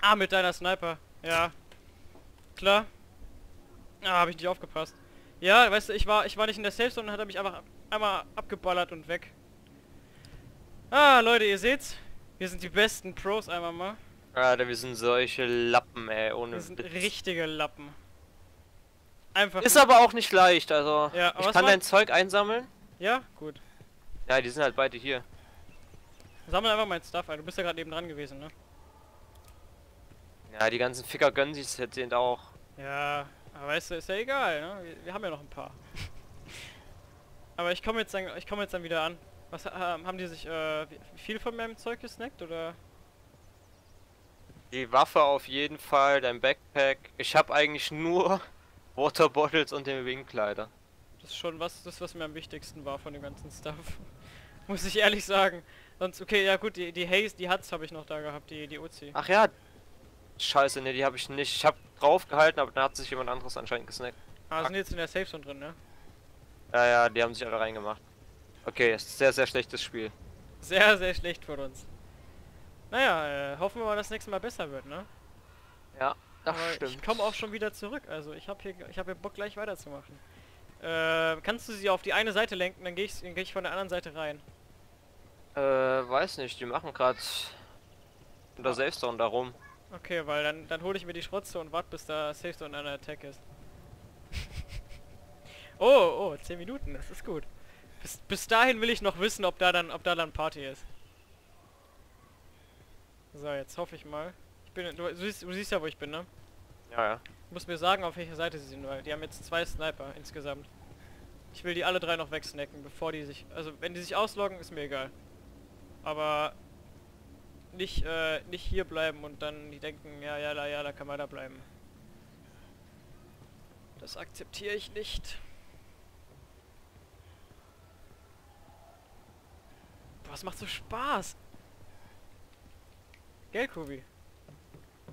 Ah, mit deiner Sniper. Ja. Klar. Ah, habe ich nicht aufgepasst. Ja, weißt du, ich war ich war nicht in der Safe Zone und hat er mich einfach einmal abgeballert und weg. Ah, Leute, ihr seht's. Wir sind die besten Pros einmal mal. Alter, wir sind solche Lappen, ey, ohne Wir sind Witz. richtige Lappen. Einfach. Ist aber auch nicht leicht, also Ja, ich kann dein Zeug einsammeln. Ja, gut. Ja, die sind halt beide hier. Sammel einfach mein Stuff ein. Du bist ja gerade neben dran gewesen, ne? Ja, die ganzen Ficker gönnen sich jetzt sind auch. Ja, aber weißt du, ist ja egal, ne? Wir, wir haben ja noch ein paar. aber ich komme jetzt dann, ich komme jetzt dann wieder an. Was ähm, haben die sich äh, viel von meinem Zeug gesnackt oder? Die Waffe auf jeden Fall, dein Backpack. Ich habe eigentlich nur Water Bottles und den Wingkleider. Das ist schon was, das was mir am wichtigsten war von dem ganzen Stuff. Muss ich ehrlich sagen. Sonst, okay, ja gut, die, die Haze, die Hats habe ich noch da gehabt, die, die Uzi. Ach ja. Scheiße, ne, die habe ich nicht. Ich habe drauf gehalten, aber dann hat sich jemand anderes anscheinend gesnackt. Ah, sind jetzt in der Safe Zone drin, ne? Ja, ja, die haben sich alle reingemacht. Okay, ist sehr, sehr schlechtes Spiel. Sehr, sehr schlecht von uns. Naja, äh, hoffen wir mal, dass das nächste Mal besser wird, ne? Ja, das Aber stimmt. ich komme auch schon wieder zurück, also ich habe hier, ich habe hier Bock gleich weiterzumachen. Äh, kannst du sie auf die eine Seite lenken, dann gehe ich, dann geh ich von der anderen Seite rein. Äh, weiß nicht, die machen gerade unter Safe Zone darum. Okay, weil dann, dann hole ich mir die Schrotze und warte, bis da Safe Zone an der Attack ist. oh, oh, 10 Minuten, das ist gut. Bis, bis dahin will ich noch wissen, ob da dann, ob da dann Party ist. So, jetzt hoffe ich mal. Ich bin, du, du, siehst, du siehst ja, wo ich bin, ne? Ja, ja. Du musst mir sagen, auf welcher Seite sie sind, weil die haben jetzt zwei Sniper insgesamt. Ich will die alle drei noch wegsnacken, bevor die sich... Also, wenn die sich ausloggen, ist mir egal. Aber nicht, äh, nicht hier bleiben und dann die denken, ja, ja, da, ja, da kann man da bleiben. Das akzeptiere ich nicht. Boah, es macht so Spaß. Gell, Kubi?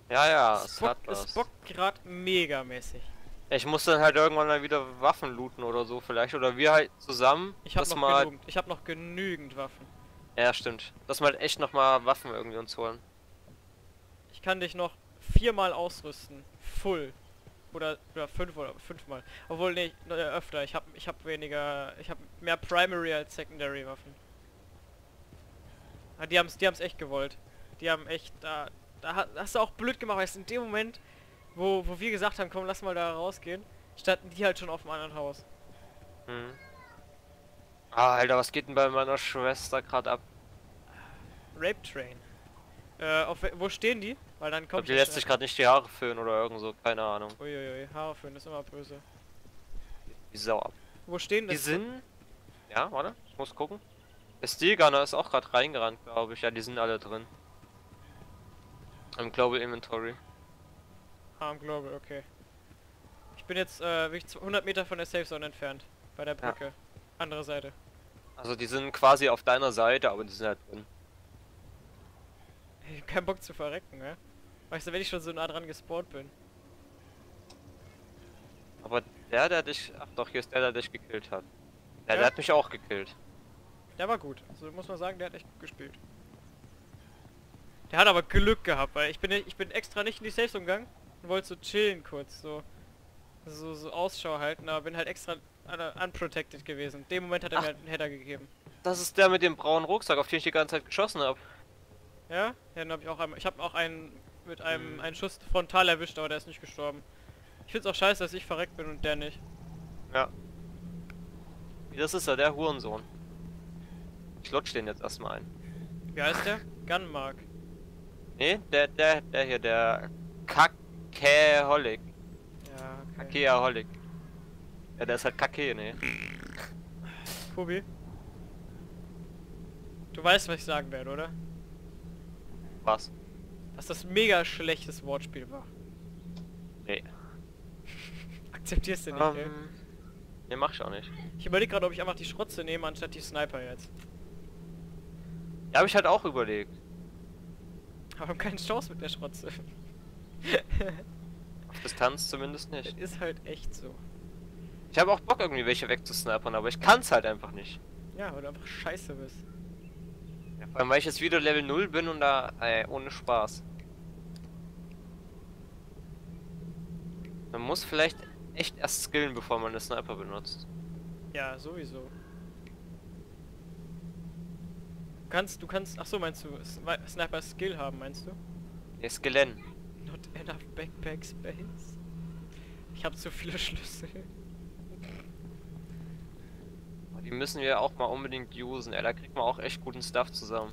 Ja, ja, es es hat bockt, es was. bockt gerade megamäßig. Ich muss dann halt irgendwann mal wieder Waffen looten oder so vielleicht. Oder wir halt zusammen. Ich habe noch mal. genügend. Ich habe noch genügend Waffen. Ja, stimmt. Wir halt echt noch mal Waffen irgendwie uns holen. Ich kann dich noch viermal ausrüsten. Full. Oder, oder fünf oder fünfmal. Obwohl nicht äh, öfter. Ich habe ich habe weniger. Ich habe mehr Primary als Secondary Waffen. Ah, die haben's, die haben's echt gewollt. Die haben echt da. Da ha- hast du auch blöd gemacht, weil in dem Moment, wo, wo wir gesagt haben, komm, lass mal da rausgehen, standen die halt schon auf dem anderen Haus. Hm. Ah, Alter, was geht denn bei meiner Schwester gerade ab? Rape Train. Äh, auf, wo stehen die? Weil dann kommt glaub, die lässt sich gerade nicht die Haare föhnen oder irgend so, keine Ahnung. Uiuiui, Haare föhnen ist immer böse. Die Sau ab. Wo stehen Die das? sind. Ja, warte, ich muss gucken. Der Steel Gunner ist auch gerade reingerannt, glaube ich. Ja, die sind alle drin. Im Global Inventory. Ah, im Global, okay. Ich bin jetzt äh, wirklich 100 Meter von der Safe Zone entfernt. Bei der Ja. Andere Seite. Also die sind quasi auf deiner Seite, aber die sind halt drin. Ich hab keinen Bock zu verrecken, ne? Weißt du, wenn ich schon so nah dran gespawnt bin. Aber der, der dich. Ach doch, hier ist der, der dich gekillt hat. Der, Ja? der hat mich auch gekillt. Der war gut. So muss man sagen, der hat echt gut gespielt. Der hat aber Glück gehabt, weil ich bin ich bin extra nicht in die Safe gegangen und wollte so chillen kurz, so so, so Ausschau halten, aber bin halt extra unprotected gewesen. In dem Moment hat er Ach. mir einen Header gegeben. Das ist der mit dem braunen Rucksack, auf den ich die ganze Zeit geschossen habe. Ja? Ja, dann habe ich auch einmal. Ich habe auch einen mit einem Mhm. einen Schuss frontal erwischt, aber der ist nicht gestorben. Ich find's auch scheiße, dass ich verreckt bin und der nicht. Ja. Das ist ja der Hurensohn. Ich lutsch den jetzt erstmal ein. Wie heißt der? Gunmark. Nee, der, der, der hier, der Kakeholik. Ja, okay. Kakeholik. Ja, der ist halt Kake, ne? Kubi. Du weißt, was ich sagen werde, oder? Was? Dass das mega schlechtes Wortspiel war. Nee. Akzeptierst du nicht, Ähm, gell? nee, mach ich auch nicht. Ich überlege gerade, ob ich einfach die Schrotze nehme, anstatt die Sniper jetzt. Ja, hab ich halt auch überlegt. Aber haben keine Chance mit der Schrotze. Auf Distanz zumindest Das nicht. ist halt echt so. Ich habe auch Bock irgendwie welche wegzusnipern, aber ich kann's halt einfach nicht. Ja, weil du einfach scheiße bist. Ja, vor allem weil ich jetzt wieder Level 0 bin und da, ey, ohne Spaß. Man muss vielleicht echt erst skillen, bevor man eine Sniper benutzt. Ja, sowieso. Du kannst, du kannst, ach so, meinst du, Sni- Sniper Skill haben, meinst du? Ne, skillen. Not enough Backpack Space. Ich habe zu viele Schlüssel. Die müssen wir auch mal unbedingt usen, ey. Da kriegt man auch echt guten Stuff zusammen.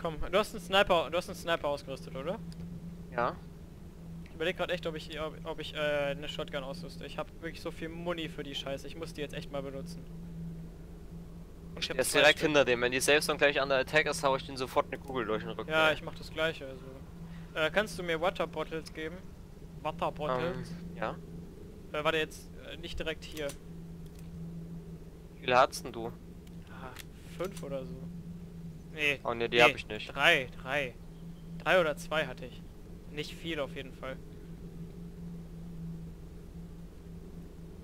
Komm, du hast einen Sniper, du hast einen Sniper ausgerüstet, oder? Ja. Ich überlege gerade echt, ob ich, ob, ob ich äh, eine Shotgun ausrüste. Ich habe wirklich so viel Muni für die Scheiße. Ich muss die jetzt echt mal benutzen. Und ich Der ist direkt Stück. hinter dem. Wenn die Safe Zone gleich an der Attack ist, hau ich den sofort eine Kugel durch den Rücken. Ja, ich mach das gleiche. Also. Äh, kannst du mir Water Bottles geben? Water Bottles? ähm, Ja. Äh, warte jetzt äh, nicht direkt hier. Wie viele hat's denn du? Ah, fünf oder so. Nee. Oh ne, die nee, hab ich nicht. Drei, drei. Drei oder zwei hatte ich. Nicht viel auf jeden Fall.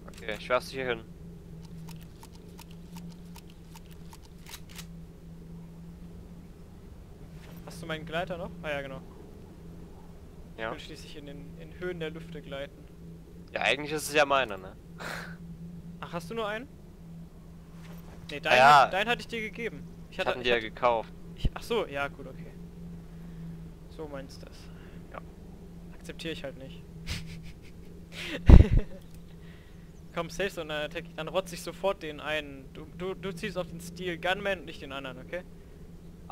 Okay, ich werf's hier hin. Hast du meinen Gleiter noch? Ah ja, genau. Ich Ja. will schließlich in den in Höhen der Lüfte gleiten. Ja, eigentlich ist es ja meiner, ne? Ach, hast du nur einen? Nee, Ah dein, ja. dein hatte ich dir gegeben. Ich hatte, ich dir ja hatte, gekauft. ich, ach so, ja gut, okay. So meinst du das. Ja. Akzeptiere ich halt nicht. Komm, safe so eine Attack, dann rotze ich sofort den einen. Du, du, du ziehst auf den Steel Gunman und nicht den anderen, okay?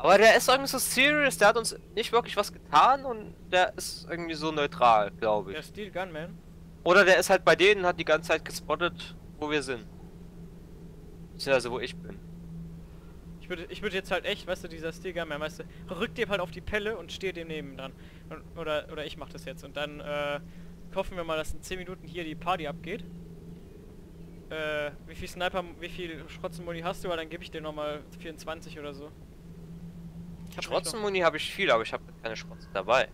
Aber der ist irgendwie so serious, der hat uns nicht wirklich was getan und der ist irgendwie so neutral, glaube Der ich. Steel Gunman? Oder der ist halt bei denen, hat die ganze Zeit gespottet, wo wir sind. Beziehungsweise wo ich bin. Ich würde ich würde jetzt halt echt, weißt du, dieser Steel Gunman, weißt du, rück dem halt auf die Pelle und stehe dem neben dran. Und, oder, oder ich mach das jetzt. Und dann äh, hoffen wir mal, dass in 10 Minuten hier die Party abgeht. Äh, wie viel Sniper, wie viel Schrotzenmuni hast du? Weil dann gebe ich dir nochmal 24 oder so. Hab Schrotzenmuni habe ich viel, aber ich habe keine Schrotzen dabei.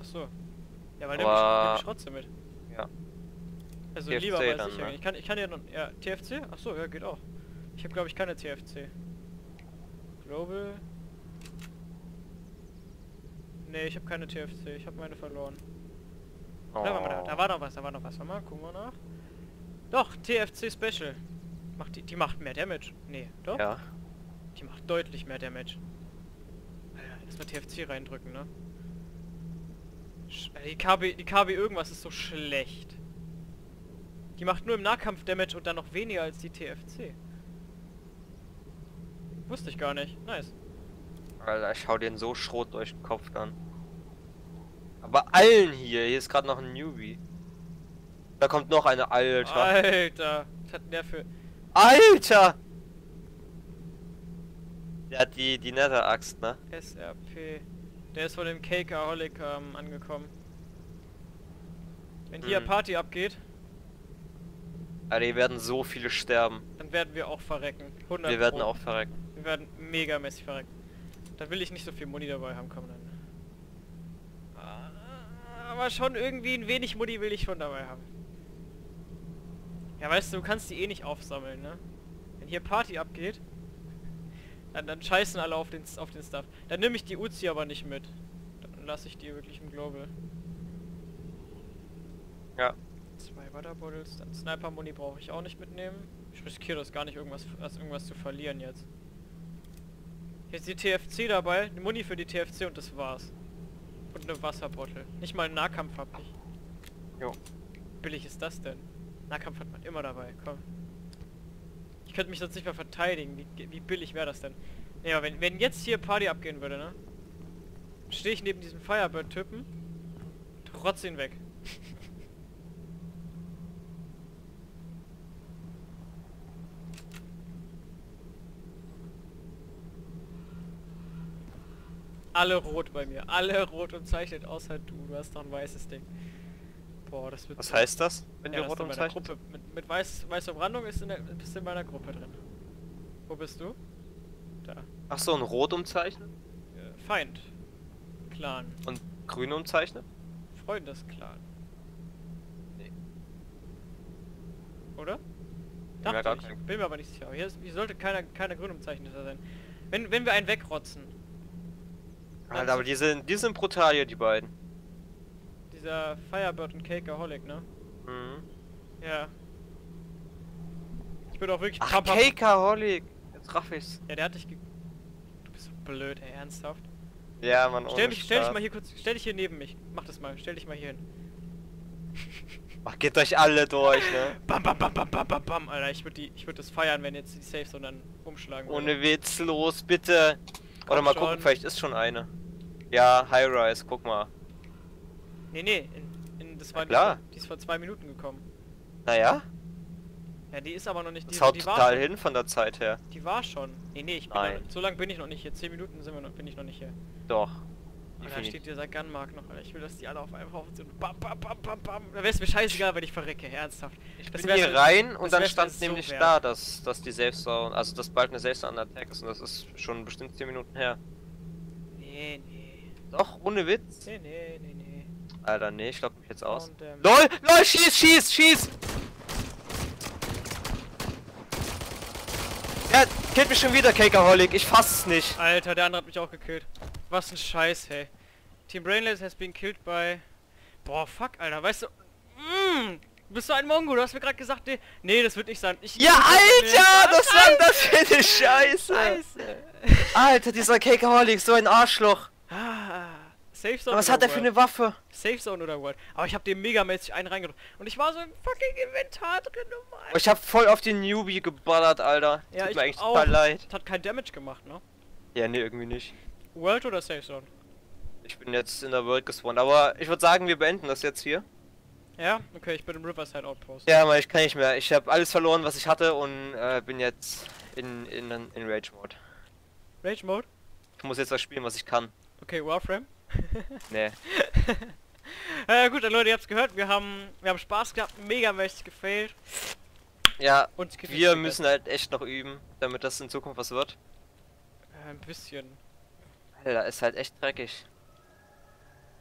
Ach so. Ja, weil Aber- nimm ich Schrotze mit. Ja. Also TFC lieber mal dann, sicher. ne? Ich kann, ich kann ja noch, ja, TFC? Ach so, ja, geht auch. Ich habe glaube ich keine TFC. Global. Nee, ich habe keine TFC. Ich habe meine verloren. Oh. Da, war mal, da, da war noch was, da war noch was. Warte mal, gucken wir nach. Doch, TFC Special. Macht die, die macht mehr Damage. Nee, doch? Ja. Die macht deutlich mehr Damage. Erstmal TFC reindrücken, ne? Sch äh, die KB, die KB irgendwas ist so schlecht. Die macht nur im Nahkampf Damage und dann noch weniger als die TFC. Wusste ich gar nicht. Nice. Alter, ich hau den so Schrot durch den Kopf dann. Aber allen hier, hier ist gerade noch ein Newbie. Da kommt noch eine Alter. Alter, was hat der für... Alter! Der hat die, die Nether-Axt, ne? SRP. Der ist von dem Cakeaholic ähm, angekommen. Wenn hier Mhm. Party abgeht, Alter, hier werden so viele sterben. dann werden wir auch verrecken. 100 Wir werden Pro. auch verrecken. Wir werden megamäßig verrecken. Da will ich nicht so viel Muni dabei haben, komm dann. Ah, Aber schon irgendwie ein wenig Muni will ich schon dabei haben. Ja, weißt du, du kannst die eh nicht aufsammeln, ne? Wenn hier Party abgeht, dann, dann scheißen alle auf den, auf den Stuff. Dann nehme ich die Uzi aber nicht mit. Dann lasse ich die wirklich im Global. Ja. Zwei Water Bottles, dann Sniper Muni brauche ich auch nicht mitnehmen. Ich riskiere das gar nicht, irgendwas, das irgendwas zu verlieren jetzt. Jetzt die TFC dabei, die Muni für die TFC und das war's. Und eine Wasserbottle. Nicht mal einen Nahkampf hab ich. Jo. Billig ist das denn? Nahkampf hat man immer dabei, komm. Ich könnte mich sonst nicht mehr verteidigen. Wie, wie billig wäre das denn? Aber wenn, wenn jetzt hier Party abgehen würde, ne? Stehe ich neben diesem Firebird-Typen, trotz ihn weg. Alle rot bei mir. Alle rot umzeichnet, außer du. Du hast doch ein weißes Ding. Boah, das wird... Was so- heißt das, wenn ja, wir rot? Gruppe. Mit, mit weiß, weißer Brandung ist in der, bist in meiner Gruppe drin. Wo bist du? Da. Ach so, ein Rot umzeichnen Äh, Feind. Clan. und Grün umzeichnen? Freundesklan. Nee. Oder? Dachte gar ich. Bin mir aber nicht sicher. Hier, ist, hier sollte keiner, keiner grün umzeichneter sein. Wenn, wenn wir einen wegrotzen, Alter, aber die sind, die sind brutal hier, die beiden. Dieser Firebird und Cakeaholic, ne? Mhm. Ja. Ich bin auch wirklich... Ach, Cakeaholic. Jetzt raff ich's. Ja, der hat dich ge... Du bist so blöd, ey, ernsthaft. Ja, man, Stell, mich, stell dich mal hier kurz... Stell dich hier neben mich. Mach das mal. Stell dich mal hier hin. Ach, geht euch alle durch, ne? Bam, bam, bam, bam, bam, bam, bam. Alter, ich würde die... Ich würde das feiern, wenn jetzt die Safe Zone dann umschlagen würde. Ohne Witz, los, bitte. Komm Oder mal schon. gucken, vielleicht ist schon eine. Ja, High Rise, guck mal. Nee, nee. In, in, das war klar. Die, ist vor, die ist vor zwei Minuten gekommen. Naja, Ja, die ist aber noch nicht... Die, das haut die total hin von der Zeit her. Die war schon. Nee, nee, ich bin Nein. noch, so lange bin ich noch nicht hier. Zehn Minuten sind wir noch, bin ich noch nicht hier. Doch. Und da steht dieser Gunmark noch, Alter. Ich will, dass die alle auf einem Haufen sind. Bam, bam, bam, bam, bam. Da wär's mir scheißegal, wenn ich verrecke, ernsthaft. Ich bin hier rein und dann stand so nämlich wert. da, dass, dass die Zone, also dass bald eine Zone an Attack ist und das ist schon bestimmt 10 Minuten her. Nee, nee. Doch, ohne Witz. Nee, nee, nee, nee. Alter, nee, ich glaub mich jetzt aus. Ähm, LOL! LOL! Schieß! Schieß! Schieß! Ja, killt mich schon wieder, Cakeaholic. Ich fass es nicht. Alter, der andere hat mich auch gekillt. Was ein Scheiß, hey. Team Brainless has been killed by... Boah, fuck, Alter, weißt du... Mm, du bist so ein Mongo, du hast mir gerade gesagt, nee, nee, das wird nicht sein. Ich, Ja, Alter! Das war das für eine Scheiße! Scheiße. Alter, dieser Cakeaholic, so ein Arschloch. Safe Zone Aber was hat er für eine Waffe? Safe Zone oder World. Aber ich habe dem megamäßig einen reingedrückt. Und ich war so im fucking Inventar drin, oh Mann. Ich hab voll auf den Newbie geballert, Alter. Ja, Tut ich mir eigentlich auch. total leid. Das hat kein Damage gemacht, ne? Ja, nee, irgendwie nicht. World oder Safe Zone? Ich bin jetzt in der World gespawnt, aber ich würde sagen, wir beenden das jetzt hier. Ja? Okay, ich bin im Riverside Outpost. Ja, aber ich kann nicht mehr. Ich habe alles verloren, was ich hatte und äh, bin jetzt in, in, in Rage Mode. Rage Mode? Ich muss jetzt das spielen, was ich kann. Okay, Warframe. Nee. äh, gut, dann Leute, ihr habt's gehört. Wir haben, wir haben Spaß gehabt, megamäßig gefailt. Ja, Und wir müssen halt echt noch üben, damit das in Zukunft was wird. Äh, ein bisschen. Alter, ist halt echt dreckig.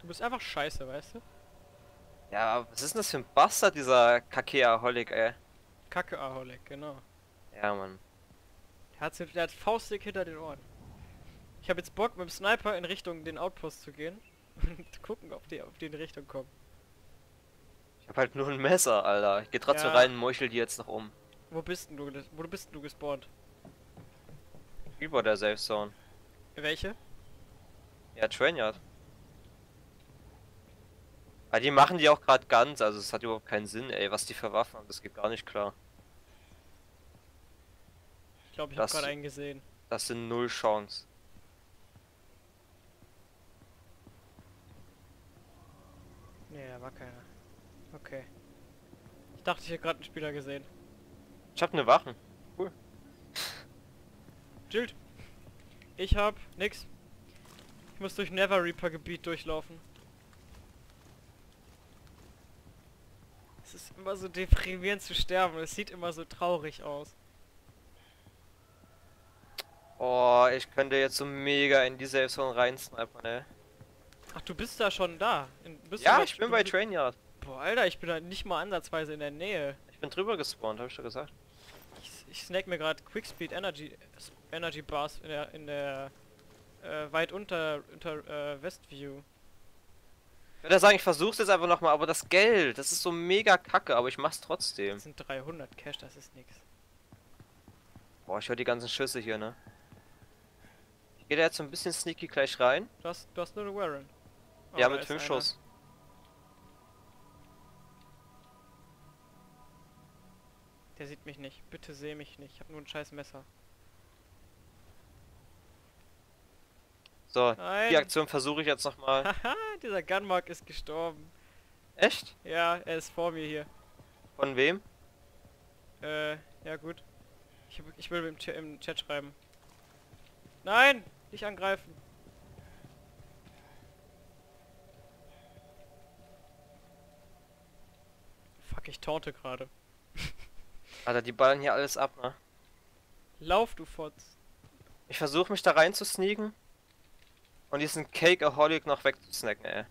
Du bist einfach scheiße, weißt du? Ja, aber was ist denn das für ein Bastard, dieser Kakea-Holic, ey? Kacke Aholek, genau. Ja, Mann. Der hat, der hat Faustdick hinter den Ohren. Ich habe jetzt Bock mit dem Sniper in Richtung den Outpost zu gehen und gucken, ob die auf die in Richtung kommen. Ich hab halt nur ein Messer, Alter. Ich geh trotzdem Ja. rein und meuchel die jetzt noch um. Wo bist denn du? Wo bist du gespawnt? Über der Safe Zone. Welche? Ja, Trainyard. Aber die machen die auch gerade ganz, also es hat überhaupt keinen Sinn, ey, was die für Waffen haben, das geht gar nicht klar. Ich glaube, ich habe gerade einen gesehen. Das sind null Chance. Nee, da war keiner. Okay. Ich dachte, ich hätte gerade einen Spieler gesehen. Ich hab ne Wachen. Jilt. Ich hab nix. Ich muss durch Never Reaper Gebiet durchlaufen. Es ist immer so deprimierend zu sterben. Es sieht immer so traurig aus. Oh, ich könnte jetzt so mega in die Safe Zone reinsnipern, ey. Ach, du bist da schon da. In, Ja, ich bin bei Trainyard. Boah, Alter, ich bin da nicht mal ansatzweise in der Nähe. Ich bin drüber gespawnt, hab ich schon gesagt. Ich, ich snack mir gerade Quickspeed Energy Energy Bars in der in der äh, weit unter unter äh, Westview. Ich würde sagen, ich versuch's jetzt einfach nochmal, aber das Geld, das ist so mega kacke, aber ich mach's trotzdem. Das sind 300 Cash, das ist nix. Boah, ich höre die ganzen Schüsse hier, ne? Ich gehe da jetzt so ein bisschen sneaky gleich rein. Du hast du hast nur eine Warren. Oh, ja, da mit ist fünf einer. Schuss. Der sieht mich nicht. Bitte seh mich nicht. Ich habe nur ein scheiß Messer. So, Nein. die Aktion versuche ich jetzt nochmal. Haha, dieser Gunmark ist gestorben. Echt? Ja, er ist vor mir hier. Von wem? Äh, ja gut. Ich, ich will im, Ch im Chat schreiben. Nein! Nicht angreifen. Fuck, ich taunte gerade. Alter, die ballern hier alles ab, ne? Lauf, du Fotz. Ich versuche mich da rein zu sneaken. Und diesen Cakeaholic noch wegzusnacken, ey.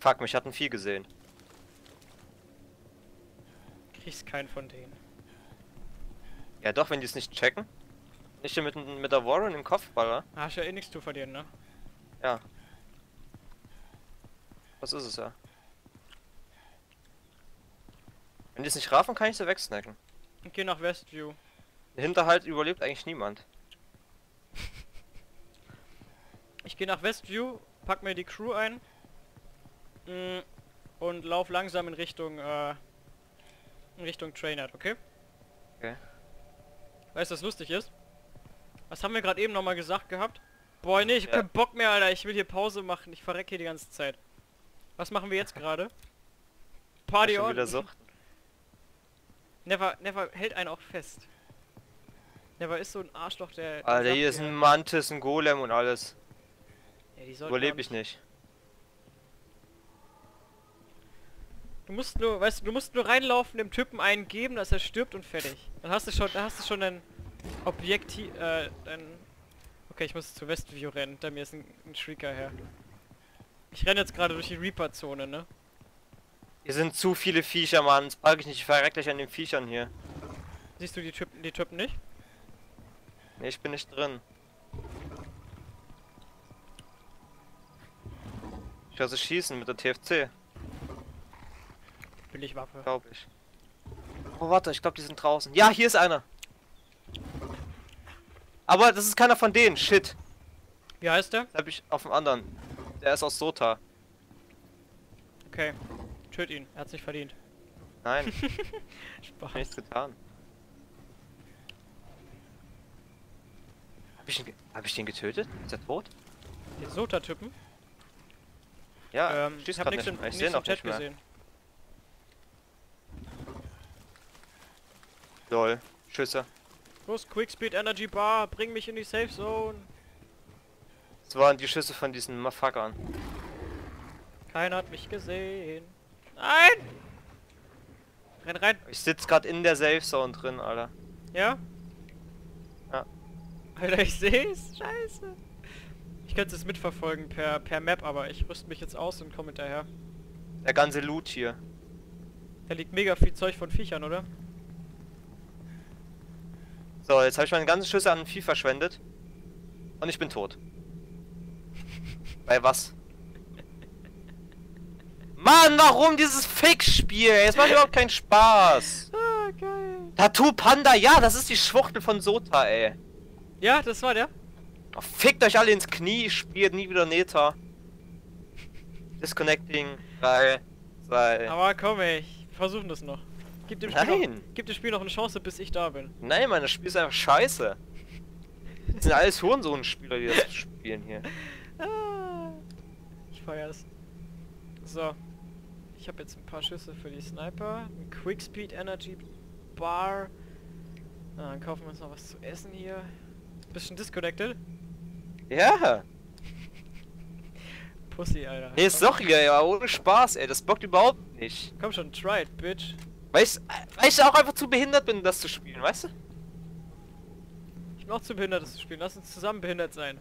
Fuck, mich hat ein Vieh gesehen. Kriegst keinen von denen. Ja doch, wenn die es nicht checken. Nicht mit, mit der Warren im Kopf baller. Hast ja eh nichts zu verlieren, ne? Ja. Was ist es ja? Wenn die es nicht raffen, kann ich sie wegsnacken. Und geh nach Westview. Hinterhalt überlebt eigentlich niemand. Ich gehe nach Westview, pack mir die Crew ein mm, und lauf langsam in Richtung äh, in Richtung Trainert, okay? Okay. Weißt du, was lustig ist? Was haben wir gerade eben nochmal gesagt gehabt? Boah, nee, ich hab Ja. keinen Bock mehr, Alter. Ich will hier Pause machen. Ich verrecke hier die ganze Zeit. Was machen wir jetzt gerade? Party on. wieder Sucht. Never, Never hält einen auch fest. Never ist so ein Arschloch, der... der Alter, sagt hier ist ein Mantis, ein Golem und alles. Ja, Überlebe ich nicht. Du musst nur, weißt du, du musst nur reinlaufen, dem Typen einen geben, dass er stirbt und fertig. Dann hast du schon, dann hast du schon dein Objekt, äh. Okay, ich muss zu Westview rennen, da mir ist ein, ein Shrieker her. Ich renne jetzt gerade durch die Reaper-Zone, ne? Hier sind zu viele Viecher, Mann. Das mag ich nicht. Ich verreck gleich an den Viechern hier. Siehst du die Typen, die Typen nicht? Nee, ich bin nicht drin. Ich sie schießen mit der TFC, Billigwaffe. glaube ich. Oh, warte, ich glaube, die sind draußen. Ja, hier ist einer. Aber das ist keiner von denen. Shit. Wie heißt der? Das hab ich auf dem anderen. Der ist aus Sota. Okay. Töt ihn, er hat's nicht verdient. Nein, Spaß. hab nichts getan. Hab ich, ihn hab ich den getötet? Ist er tot? Den Sota-Typen? Ja, ähm, ich hab nichts nicht. im, Ich nichts im Chat gesehen. Lol. Schüsse. Los, Quickspeed Energy Bar, bring mich in die Safe Zone. Das waren die Schüsse von diesen Motherfuckern. Keiner hat mich gesehen. Nein! Renn rein. Ich sitz gerade in der Safe Zone drin, Alter. Ja? Ja. Alter, ich seh's. Scheiße. Ich könnte es mitverfolgen per, per Map, aber ich rüste mich jetzt aus und komme hinterher. Der ganze Loot hier. Da liegt mega viel Zeug von Viechern, oder? So, jetzt habe ich meine ganzen Schüsse an Vieh verschwendet. Und ich bin tot. Bei was? Mann, warum dieses Fick-Spiel? ey? Es macht überhaupt keinen Spaß. Ah, geil. Tattoo Panda, ja, das ist die Schwuchtel von Sota, ey. Ja, das war der. Oh, fickt euch alle ins Knie, spielt nie wieder Neta. Disconnecting. 3, 2. Aber komm ey, wir versuchen das noch. Gib dem, Spiel noch, Nein. gib dem Spiel noch eine Chance, bis ich da bin. Nein, Mann, das Spiel ist einfach scheiße. Das sind alles Hurensohn-Spieler, die das spielen hier. Ah, ich feier's. So. Ich habe jetzt ein paar Schüsse für die Sniper. Ein Quickspeed Energy Bar. Na, dann kaufen wir uns noch was zu essen hier. Bisschen disconnected. Ja. Pussy, Alter. Nee, sorry, ey, aber ohne Spaß, ey, das bockt überhaupt nicht. Komm schon, try it, bitch. Weil ich, weil ich auch einfach zu behindert bin, das zu spielen, weißt du? Ich bin auch zu behindert, das zu spielen. Lass uns zusammen behindert sein.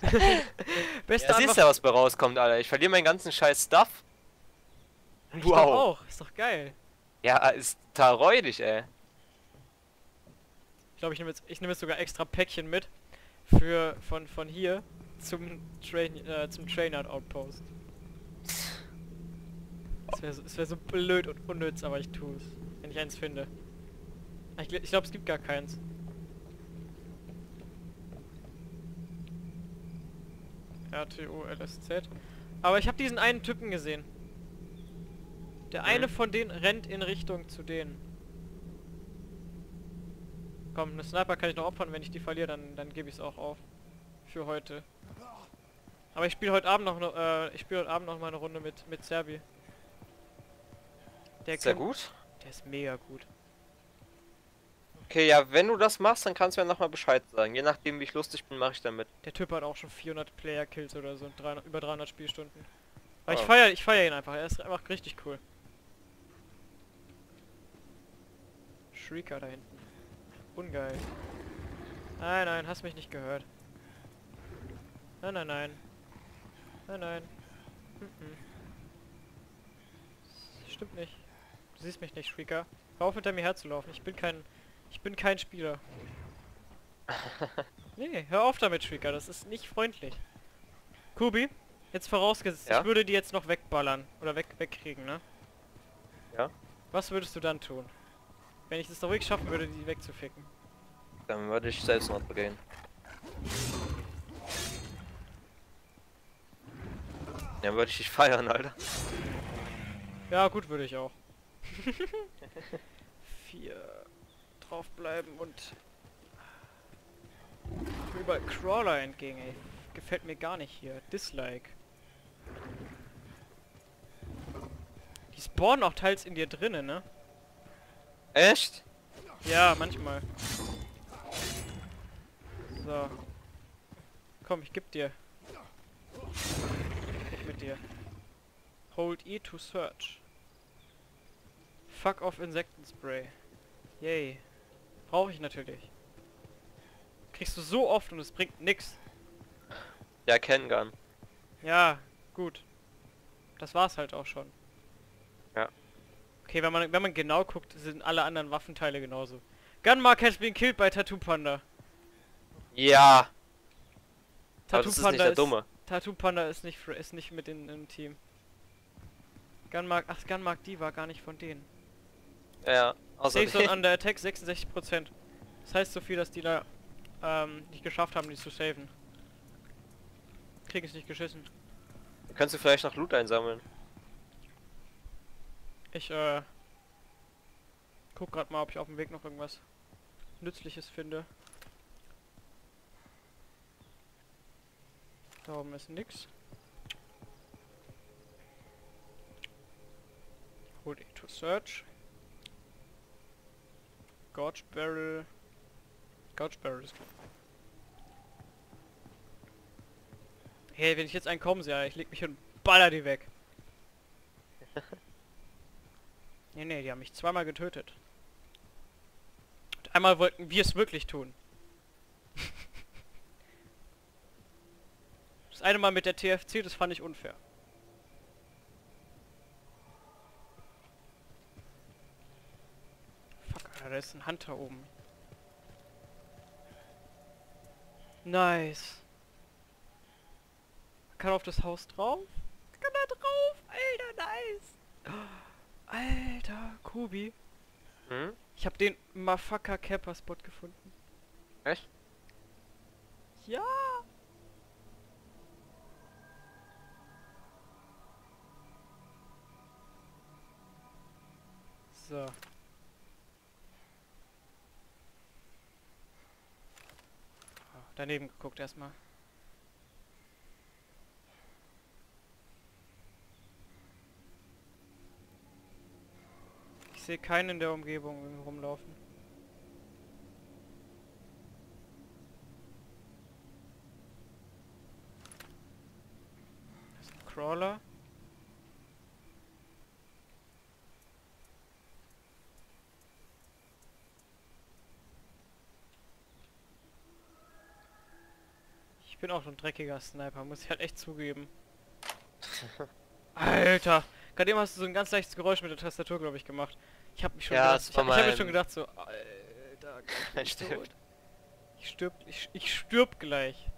Beste Ja, siehst ja, was bei rauskommt, Alter. Ich verliere meinen ganzen scheiß Stuff. Ich doch auch. Ist doch geil. Ja, ist total räudig, ey. Ich glaube, ich nehme jetzt, ich nehme jetzt sogar extra Päckchen mit für von von hier zum Train äh, zum Trainert Outpost. Es wäre so, wär so blöd und unnütz, aber ich tue es, wenn ich eins finde. Ich, ich glaube, es gibt gar keins. RTO LSZ. Aber ich habe diesen einen Typen gesehen. Der eine von denen rennt in Richtung zu denen. Komm, eine Sniper kann ich noch opfern, wenn ich die verliere, dann, dann gebe ich es auch auf. Für heute. Aber ich spiele heute Abend noch, äh, ich spiele heute Abend noch mal eine Runde mit, mit Serbi. Der Sehr kann- gut. Der ist mega gut. Okay, ja, wenn du das machst, dann kannst du mir nochmal Bescheid sagen. Je nachdem, wie ich lustig bin, mache ich damit. Der Typ hat auch schon 400 Player-Kills oder so, und 300, über 300 Spielstunden. Aber ich Oh. feier, ich feier ihn einfach, er ist einfach richtig cool. Shrieker da hinten. Ungeil. Nein, nein, hast mich nicht gehört. Nein, nein, nein. Nein, nein. Mhm. Stimmt nicht. Du siehst mich nicht, Shrieker. Hör auf hinter mir herzulaufen. Ich bin kein... Ich bin kein Spieler. Nee, hör auf damit, Shrieker. Das ist nicht freundlich. Kubi, jetzt vorausgesetzt, Ja? ich würde die jetzt noch wegballern. Oder weg wegkriegen, ne? Ja. Was würdest du dann tun? Wenn ich es doch wirklich schaffen würde, die wegzuficken. Dann würde ich Selbstmord begehen. Dann würde ich dich feiern, Alter. Ja, gut, würde ich auch. Vier draufbleiben und überall Crawler entgegen, ey. Gefällt mir gar nicht hier. Dislike. Die spawnen auch teils in dir drinnen, ne? Echt? Ja, manchmal. So. Komm, ich geb dir. Weg mit dir. Hold E to search. Fuck off Insektenspray. Yay. Brauche ich natürlich. Kriegst du so oft und es bringt nix. Ja, Kengun. Ja, gut. Das war's halt auch schon. Okay, wenn man wenn man genau guckt, sind alle anderen Waffenteile genauso. Gunmark has been killed by Tattoo Panda. Ja. Tattoo das ist nicht Panda der ist, Dumme. Tattoo Panda ist nicht ist nicht mit in, im Team. Gunmark, ach Gunmark, die war gar nicht von denen. Ja. Safe Zone under attack 66%. Das heißt so viel, dass die da ähm, nicht geschafft haben, die zu saven. Krieg es nicht geschissen. Kannst du vielleicht noch Loot einsammeln? Ich äh guck grad mal, ob ich auf dem Weg noch irgendwas Nützliches finde. Da oben ist nix. Hold E to search. Gorge Barrel. Gorge Barrel ist gut. Hey, wenn ich jetzt einen kommen sehe, ich leg mich und baller die weg. Nee, nee, die haben mich zweimal getötet. Und einmal wollten wir es wirklich tun. das eine Mal mit der TFC, das fand ich unfair. Fuck, Alter, da ist ein Hunter oben. Nice. Kann auf das Haus drauf? Kann da drauf? Alter, nice. Alter, Kubi. Hm? Ich habe den Mafaka Camper Spot gefunden. Echt? Ja. So. Daneben geguckt erstmal. Ich sehe keinen in der Umgebung rumlaufen. Das ist ein Crawler. Ich bin auch so ein dreckiger Sniper, muss ich halt echt zugeben. Alter! Gerade eben hast du so ein ganz leichtes Geräusch mit der Tastatur, glaube ich, gemacht. Ich habe mich schon Ja, gedacht, ich war habe hab mir mein- schon gedacht so, Alter, ich tot. Ich stirb, ich, ich stirb gleich.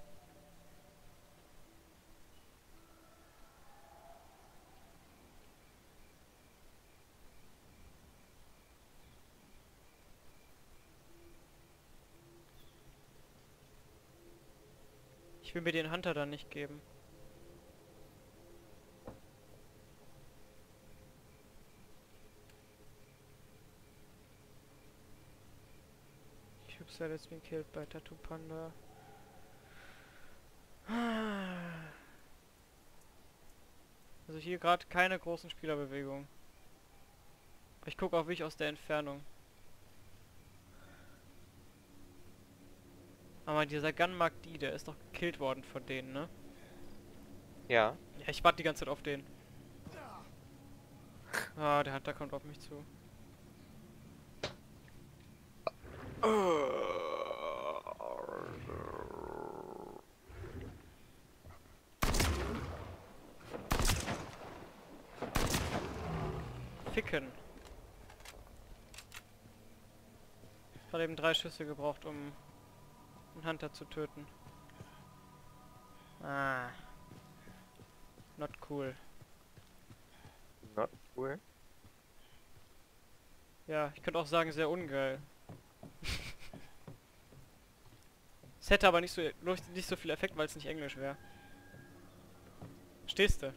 Ich will mir den Hunter dann nicht geben. Said it's been killed by Tattoo Panda. Also hier gerade keine großen Spielerbewegungen. Ich gucke auch wirklich aus der Entfernung. Aber dieser Gunmark D, der ist doch gekillt worden von denen, ne? Ja. Ja, ich warte die ganze Zeit auf den. Ah, der Hunter kommt auf mich zu. Ficken. Ich habe eben drei Schüsse gebraucht, um einen Hunter zu töten. Ah. Not cool. Not cool. Ja, ich könnte auch sagen, sehr ungeil. es hätte aber nicht so nicht so viel Effekt, weil es nicht Englisch wäre. Stehst du?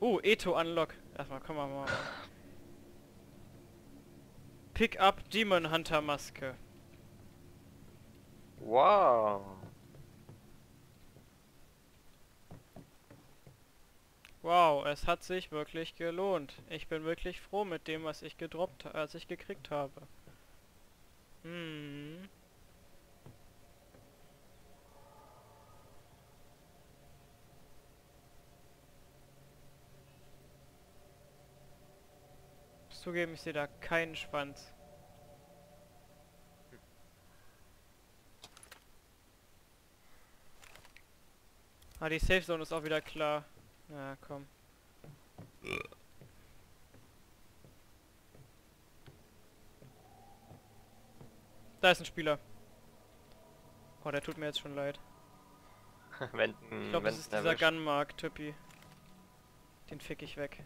Uh, Eto Unlock. Erstmal, komm mal mal. Pick up Demon Hunter Maske. Wow. Wow, es hat sich wirklich gelohnt. Ich bin wirklich froh mit dem, was ich gedroppt, als ich gekriegt habe. Hm. Zugeben, ich sehe da keinen Schwanz. Ah, die Safe Zone ist auch wieder klar. Na komm. Da ist ein Spieler. Oh, der tut mir jetzt schon leid. Wenden, Ich glaube, das ist dieser Gunmark-Typi. Den fick ich weg.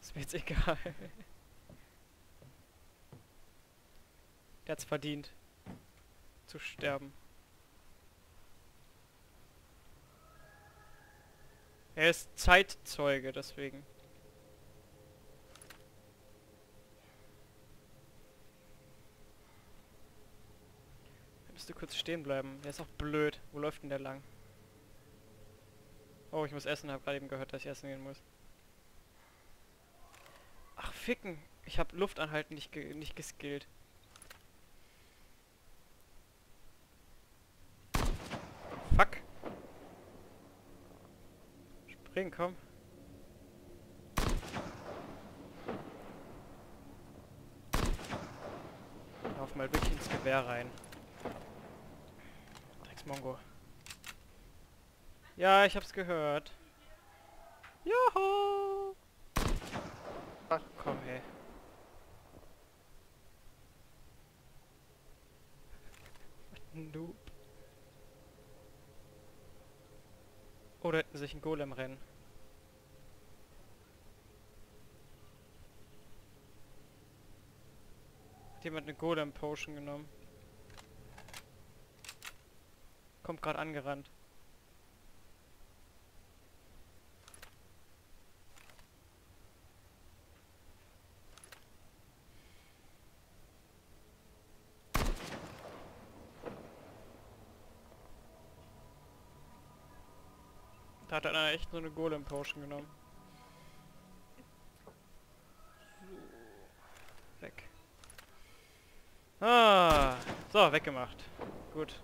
Ist mir jetzt egal. Der hat's verdient. Zu sterben. Er ist Zeitzeuge, deswegen. Da müsste kurz stehen bleiben. Der ist auch blöd. Wo läuft denn der lang? Oh, ich muss essen. Hab gerade eben gehört, dass ich essen gehen muss. Ach, ficken. Ich habe Luftanhalten nicht, ge nicht geskillt. Fuck. Komm. Lauf mal wirklich ins Gewehr rein. Drecksmongo. Ja, ich hab's gehört. Juhu! Ach komm, hey. Noob. Oder hätten sich ein Golem rennen. Hat jemand eine Golem Potion genommen? Kommt gerade angerannt. Da hat einer echt so eine Golem Potion genommen. So. Weg. Ah, so, weggemacht. Gut.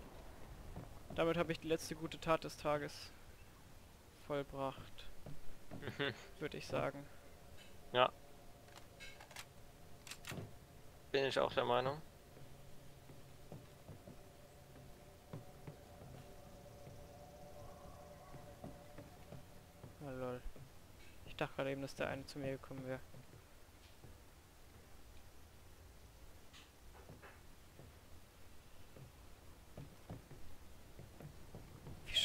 Damit habe ich die letzte gute Tat des Tages vollbracht. Würde ich sagen. Ja. Bin ich auch der Meinung. Oh, lol. Ich dachte gerade eben, dass der eine zu mir gekommen wäre.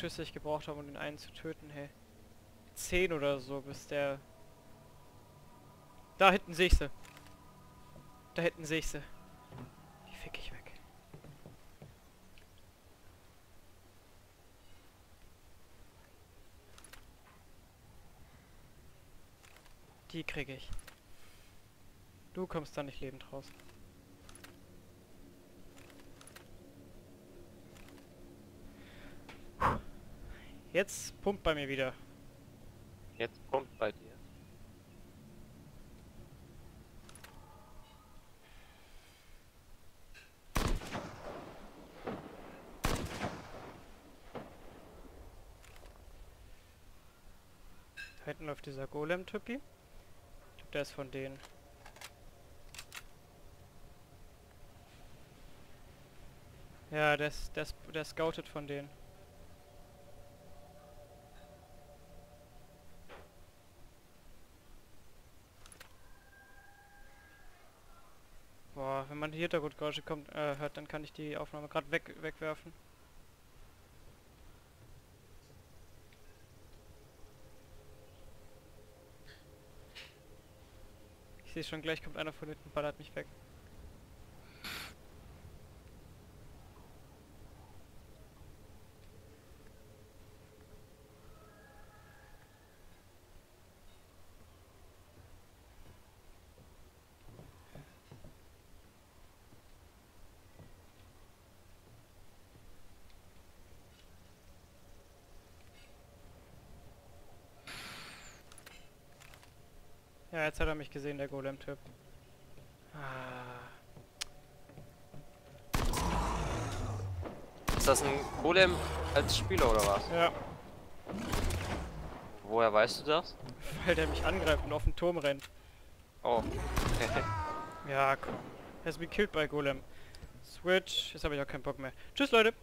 Schüsse ich gebraucht habe, um den einen zu töten, hey. Zehn oder so, bis der... Da hinten sehe ich sie. Da hinten sehe ich sie. Die fick ich weg. Die kriege ich. Du kommst da nicht lebend raus. Jetzt pumpt bei mir wieder. Jetzt kommt bei dir. Da hinten läuft dieser Golem-Typi. Ich glaube, der ist von denen. Ja, der, ist, der scoutet von denen. die Hintergrundgeräusche kommt, äh, hört, dann kann ich die Aufnahme gerade weg, wegwerfen. Ich sehe schon, gleich kommt einer von hinten, ballert mich weg. Hat er mich gesehen, der Golem-Typ. Ah. Ist das ein Golem als Spieler oder was? Ja, Woher weißt du das? weil der mich angreift und auf den Turm rennt. Oh. Ja, komm. Er ist me killed bei Golem. Switch. Jetzt habe ich auch keinen Bock mehr. Tschüss, Leute.